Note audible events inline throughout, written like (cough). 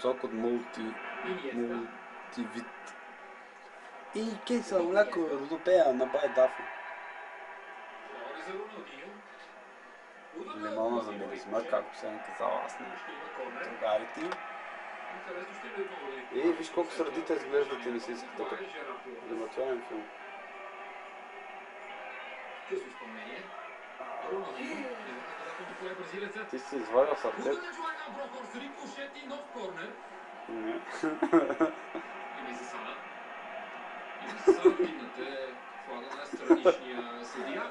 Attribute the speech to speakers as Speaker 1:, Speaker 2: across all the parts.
Speaker 1: сок от мулти, мултивит. И кейса мляко родопея на бай дафо.
Speaker 2: Flores е Ronaldinho. Удар на
Speaker 1: Лимона за миризма, както съм казал аз на другарите. Ей, виж колко сърдите изглеждат и
Speaker 2: Това
Speaker 1: като
Speaker 2: е
Speaker 1: анимационен филм. Ти си извадил сърдет.
Speaker 2: Джоан Амброхорс. Рикошет и нов корнер.
Speaker 1: Не.
Speaker 2: Еми за Сана. Еми за Сана вдигнате флага на страничния съдия.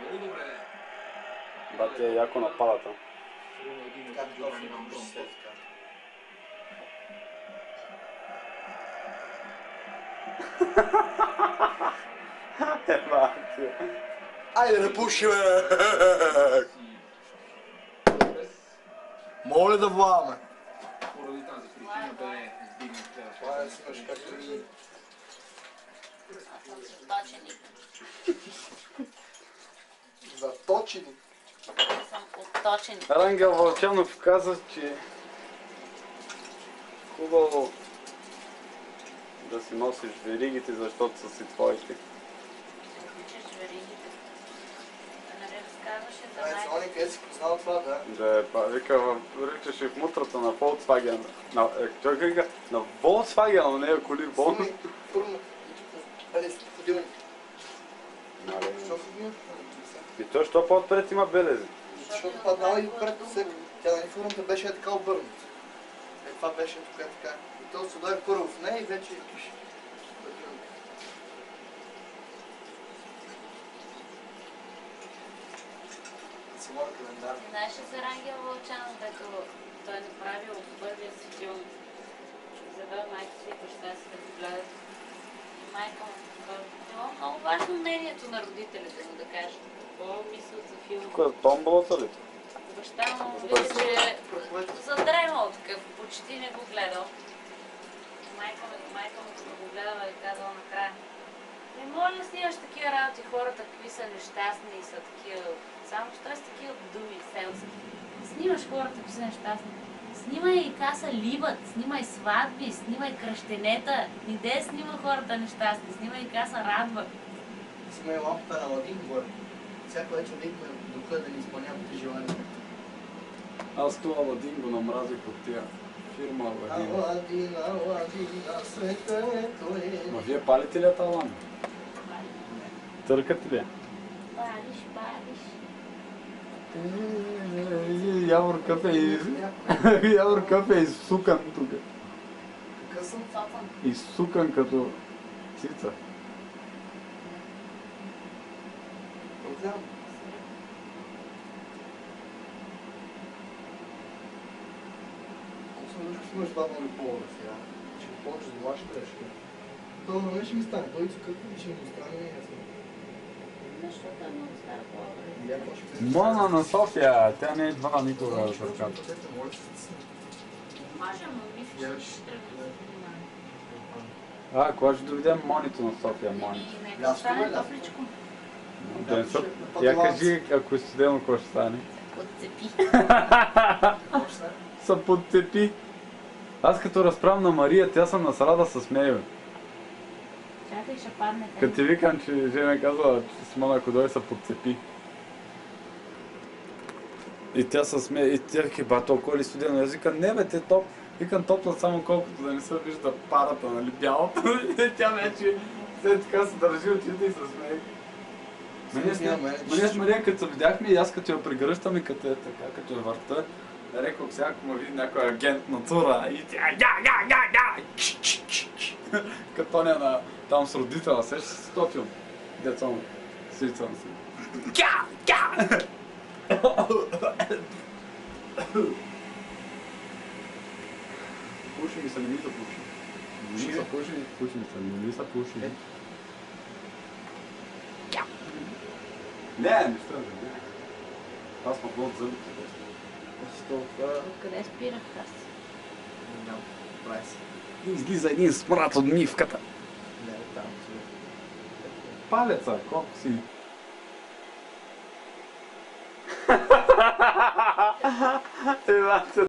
Speaker 2: Много добре.
Speaker 1: Да, ти е яко нападата.
Speaker 2: Роналдинho
Speaker 3: Как точно
Speaker 2: Джовани
Speaker 3: не може
Speaker 2: Амброхорс.
Speaker 3: така? (laughs)
Speaker 1: Ема, ти.
Speaker 3: Айде да пушиме! (laughs) Моля да влагаме.
Speaker 2: Поради тази причина бе издигнат
Speaker 3: Това е снимаш както и... Заточени.
Speaker 4: Съм.
Speaker 1: Рангел Вълчанов каза, че хубаво да си носиш веригите, защото са си твоите.
Speaker 4: Обичаш веригите. Да разказваше за
Speaker 3: Ай,
Speaker 4: най...
Speaker 3: Сони, къде си познал това, да?
Speaker 1: Да е, па, вика, ричаше в мутрата на Volkswagen. На, е, той вика, на Volkswagen, но не е коли, Vol...
Speaker 3: Снимай, първо. Айде, си ходил.
Speaker 1: Нали? И той, що по-отпред има белези?
Speaker 3: Защото паднала и пред всек. Тя на формата беше е така обърната. Е, това беше тук е така. И то се удари първо в нея и вече пише. Си моя календар.
Speaker 4: Знаеш ли за Рангел Вълчанов, дето той направил първия си филм? Завел майка си и баща си да го гледат. И майка му било много важно мнението на родителите му да кажат какво мислят за филма.
Speaker 1: Тук е томболата ли?
Speaker 4: Баща му вижда, че задремал такъв, почти не го гледал. Майка му, майка му като го гледала и казала накрая. Не може да снимаш такива работи, хората какви са нещастни и са такива. Само че той са такива думи, селски. Снимаш хората какви са нещастни. Снимай и каса ливат, снимай сватби, снимай кръщенета. Ниде снима хората нещастни, снимай и каса радва.
Speaker 3: Сме лампата на Ладин горе. Всяко вечер викаме духа да ни изпълнявате желания.
Speaker 1: Аз това Аладин го намразих от тия фирма Аладин.
Speaker 3: Аладин, Аладин, на света е той.
Speaker 1: Ма вие палите ли талан? Търкате ли?
Speaker 4: Палиш, палиш.
Speaker 1: Е, Явор кафе и... Явор кафе е изсукан тук.
Speaker 3: Какъв съм?
Speaker 4: Цоцан.
Speaker 1: Изсукан като цица.
Speaker 3: Отгледам. Колко съм имаш баба или по сега? Ще го почваш да лаш грешка. То на мен ще ми стане. Той иска какво ще ми стане,
Speaker 4: е.
Speaker 3: И ако ще
Speaker 1: Мона на София, тя не е два никога да
Speaker 3: да
Speaker 4: да се внимава.
Speaker 1: А, кога ще доведем Монито на София, Мони?
Speaker 4: И нека
Speaker 3: Ляско
Speaker 4: стане
Speaker 3: да.
Speaker 4: топличко.
Speaker 1: Да не са... Я кажи, ако е студено, какво ще стане?
Speaker 4: Отцепи. (laughs)
Speaker 1: Са подцепи. Аз като разправям на Мария, тя съм насрада с смее.
Speaker 4: Чакай, ще падне.
Speaker 1: Като ти викам, че жена е казала, че Симона ако дойде се подцепи. И тя се смее, и тя хиба толкова ли студено? Аз не бе, те топ. Викам топла само колкото да не се вижда парата, нали, бялото. (laughs) И тя вече след така се държи очите и се смее. Ма ние с Мария, като се видяхме и аз като я прегръщам и като е така, като я върта, рекох сега, ако ме види някой агент на тура и тя я, я, я, я, Ч, ч, ч, ч. като оня на там с родителя, сещаш се с този филм, му, сица му си. Кя, кя! Пуши ми се, не ми се пуши. Не ми се пуши, пуши ми се, не ми се пуши. Не, не ще не. Аз съм плод зъбите.
Speaker 4: Откъде спирах аз?
Speaker 1: Излиза един смрад от мивката.
Speaker 3: Не, там.
Speaker 1: Палеца, колко си. Иван,